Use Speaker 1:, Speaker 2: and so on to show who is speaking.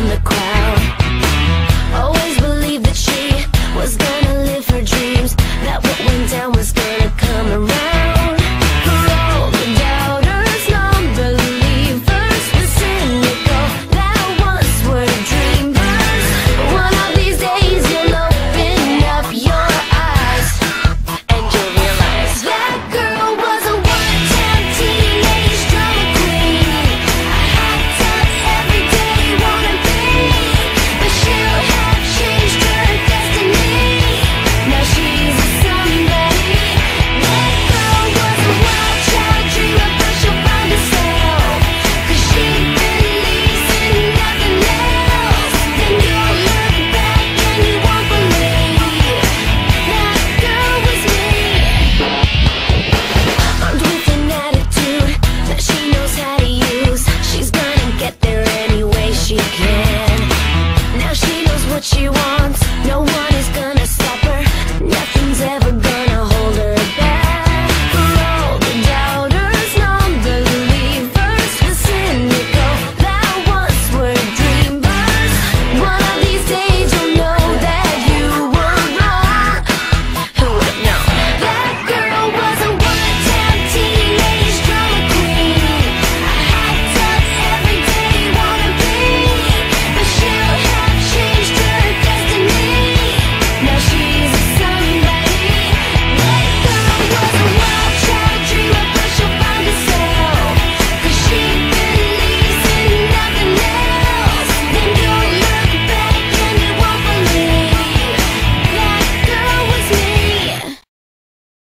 Speaker 1: from the crowd